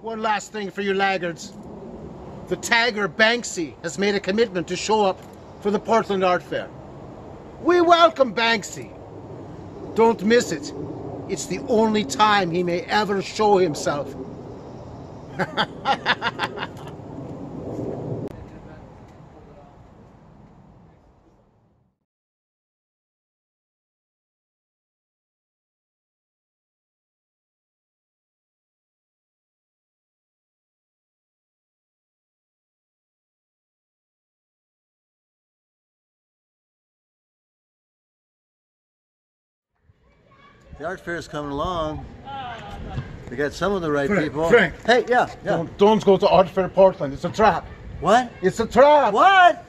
One last thing for you laggards. The tagger Banksy has made a commitment to show up for the Portland Art Fair. We welcome Banksy. Don't miss it. It's the only time he may ever show himself. The art fair is coming along. We got some of the right Frank, people. Frank. Hey, yeah, yeah. Don't, don't go to Art Fair Portland. It's a trap. What? It's a trap. What?